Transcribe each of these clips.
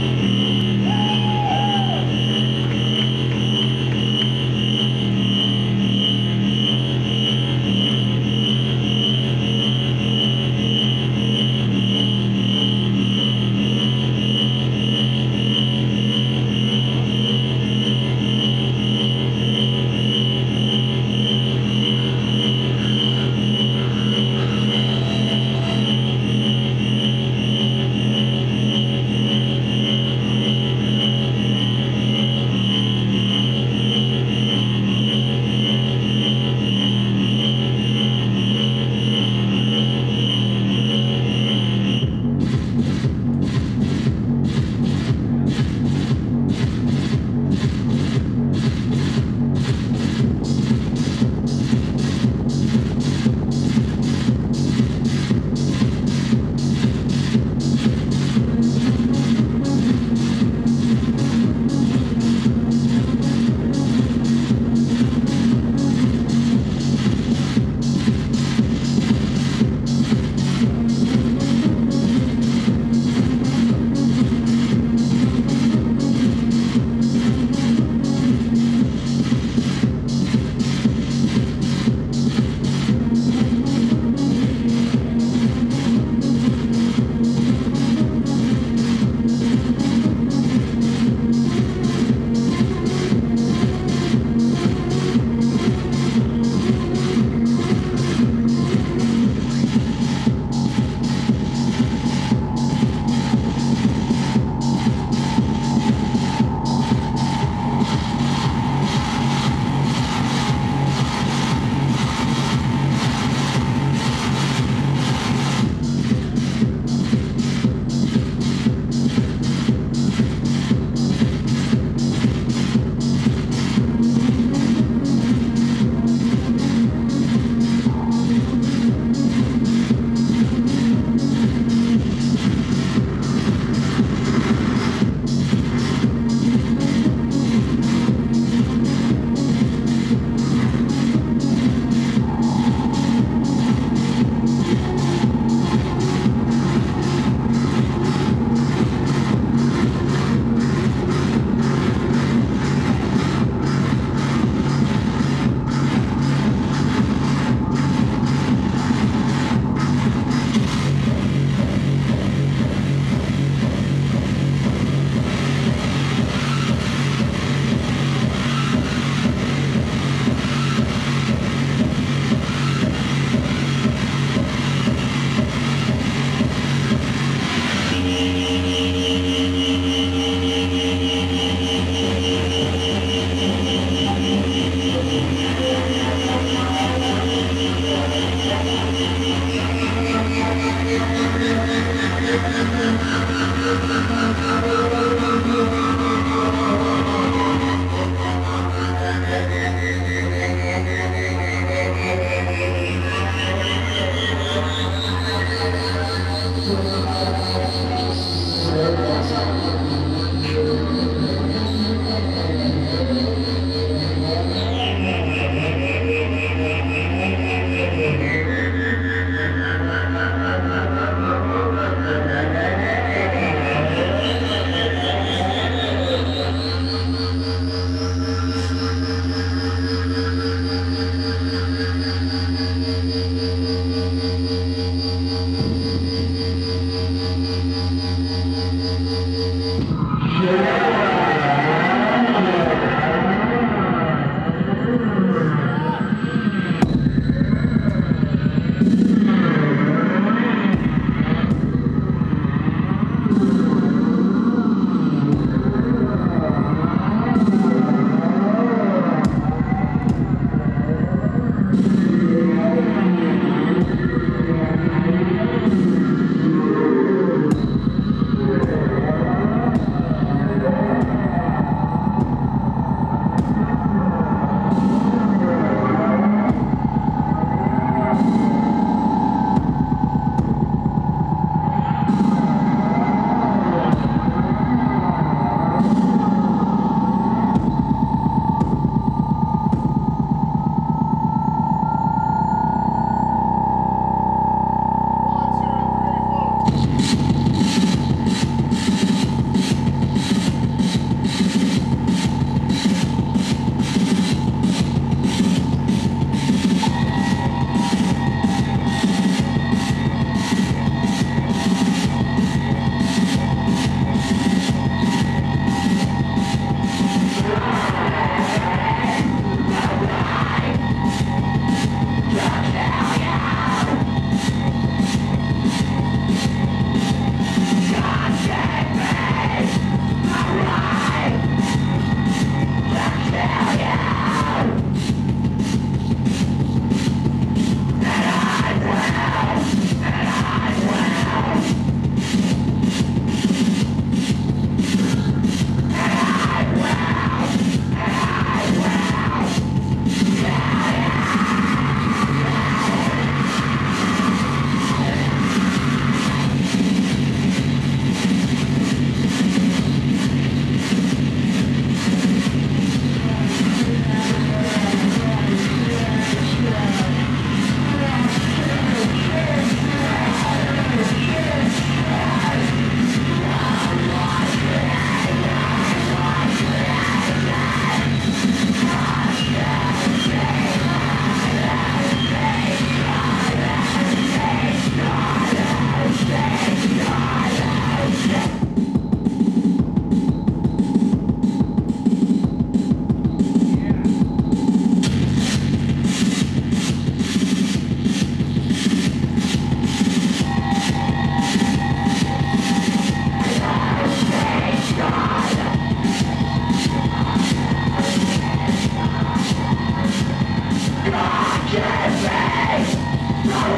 Mm-hmm.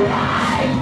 life.